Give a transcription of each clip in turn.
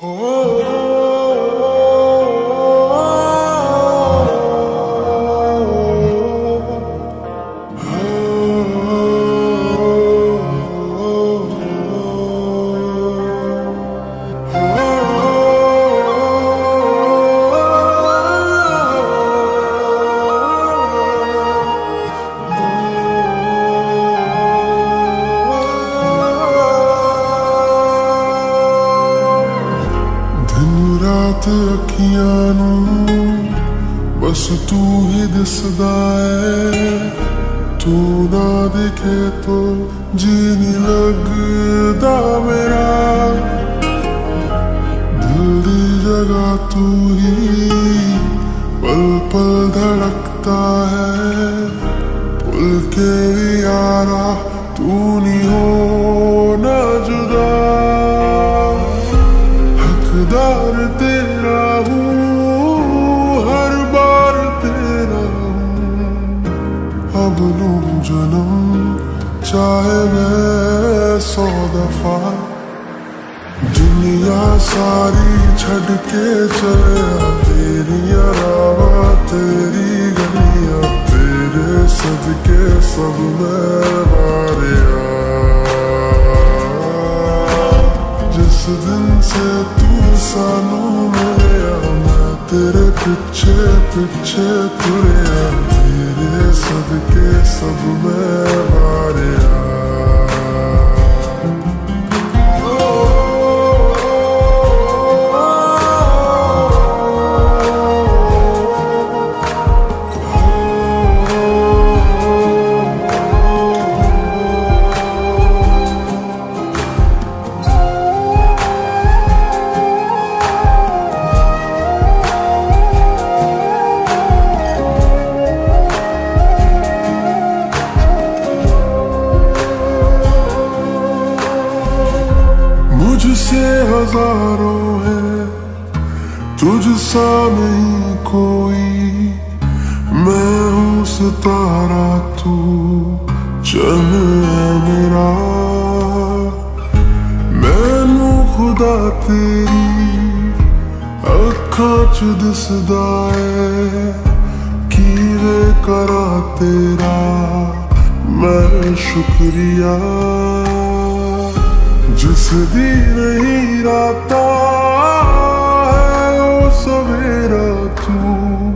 Oh. oh, oh. ਰਾਤ ਅੱਖੀਆਂ ਨੂੰ ਬਸ ਤੂੰ ਹੀ ਦਿਸਦਾ ਏ ਤੂੰ ਨਾ ਦਿਖੇ ਤੋ ਜੀ ਨਹੀਂ ਲੱਗਦਾ ਮੇਰਾ ਦਿਲ ਦੀ ਜਗ੍ਹਾ ਤੂੰ ਹੀ ਪਲ ਪਲ ਧੜਕਤਾ ਹੈ ਭੁੱਲ ਕੇ ਵੀ ਯਾਰਾ ਤੂੰ ਨਹੀਂ ਹੋਣਾ اب جنم چاہے میں سو دفعہ دنیا ساری چھڈ کے چلے تیری راہ تیری گلیاں تیرے صدقے سب میں ماریا جس دن سے تو سانو ملیا میں تیرے پیچھے پیچھے تریا تیرے صدقے سے ہزاروں ہے تجھ سا نہیں کوئی۔ میں ہوں ستارہ، تو چل ہے میرا۔ مینو خدا تیری اکھاں چ دسدا ہے کیوے کرا تیرا۔ میں شکریہ۔ جس دی نہیں راتا ہے وہ سویرا تو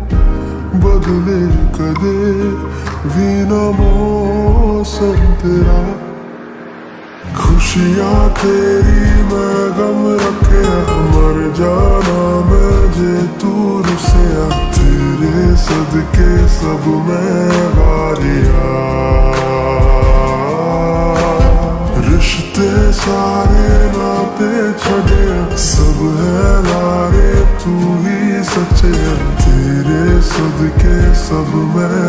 بدلے کدے بھی نہ موسم تیرا۔ خوشیاں تیری میں غم رکھے، مر جانا میں جے تو رسیا تیرے صدقے سب میں واریا رشتے سارے ناتے چھڑے سب ہے لارے تو ہی سچے تیرے صدقے سب میں